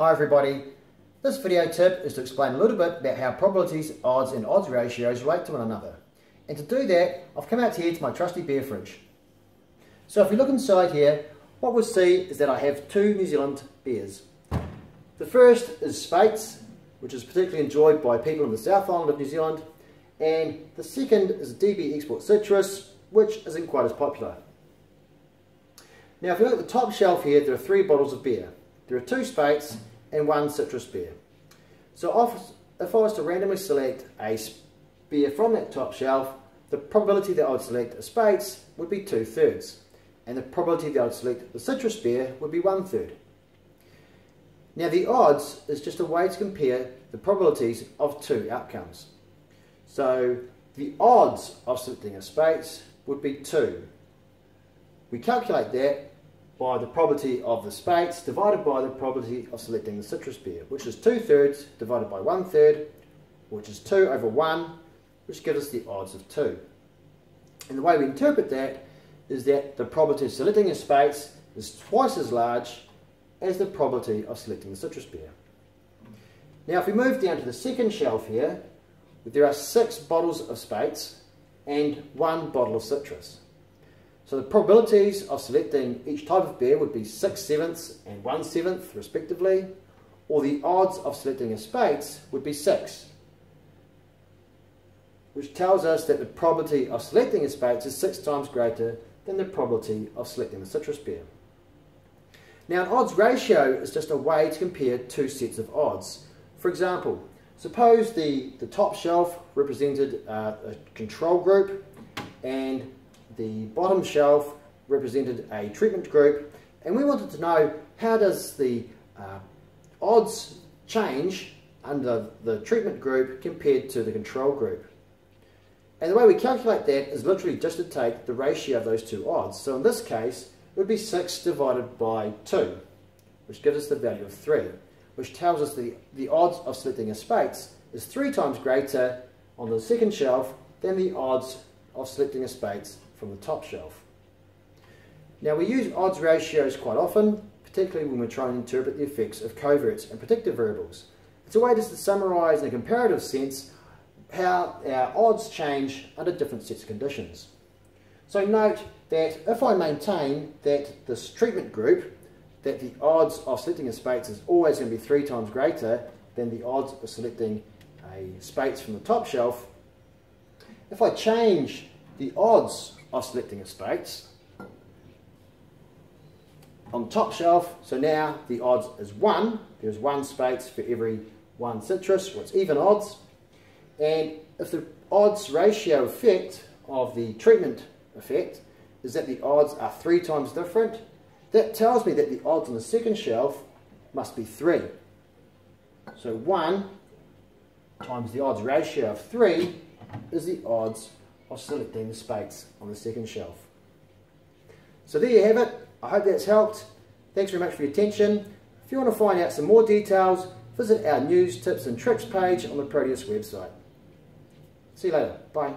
Hi everybody. This video tip is to explain a little bit about how probabilities, odds and odds ratios relate to one another. And to do that, I've come out here to my trusty beer fridge. So if we look inside here, what we'll see is that I have two New Zealand beers. The first is Speight's, which is particularly enjoyed by people in the South Island of New Zealand. And the second is DB Export Citrus, which isn't quite as popular. Now if you look at the top shelf here, there are three bottles of beer. There are two Speight's and one citrus beer. So if I was to randomly select a beer from that top shelf, the probability that I would select a Speight's would be two thirds. And the probability that I would select the citrus beer would be one third. Now the odds is just a way to compare the probabilities of two outcomes. So the odds of selecting a Speight's would be 2. We calculate that by the probability of the Speight's divided by the probability of selecting the citrus beer, which is 2 thirds divided by 1 third, which is 2 over 1, which gives us the odds of 2. And the way we interpret that is that the probability of selecting a Speight's is twice as large as the probability of selecting the citrus beer. Now if we move down to the second shelf here, there are six bottles of Speight's and one bottle of citrus. So the probabilities of selecting each type of beer would be 6 sevenths and 1 seventh respectively, or the odds of selecting a Speight's would be 6, which tells us that the probability of selecting a Speight's is 6 times greater than the probability of selecting the citrus beer. Now an odds ratio is just a way to compare two sets of odds. For example, suppose the, the top shelf represented uh, a control group and the bottom shelf represented a treatment group and we wanted to know how does the uh, odds change under the treatment group compared to the control group. And the way we calculate that is literally just to take the ratio of those two odds. So in this case, it would be 6 divided by 2, which gives us the value of 3, which tells us the, the odds of selecting a Speight's is 3 times greater on the second shelf than the odds of selecting a Speight's from the top shelf. Now we use odds ratios quite often, particularly when we're trying to interpret the effects of covariates and predictive variables. It's a way just to summarise in a comparative sense how our odds change under different sets of conditions. So note that if I maintain that this treatment group, that the odds of selecting a Speight's is always going to be three times greater than the odds of selecting a Speight's from the top shelf, if I change the odds of selecting a Speight's. On top shelf, so now the odds is 1. There's one Speight's for every one citrus, or it's even odds. And if the odds ratio effect of the treatment effect is that the odds are three times different, that tells me that the odds on the second shelf must be 3. So 1 times the odds ratio of 3 is the odds of selecting the Speight's on the second shelf. So there you have it. I hope that's helped. Thanks very much for your attention. If you want to find out some more details, visit our news, tips and tricks page on the Proteus website. See you later. Bye.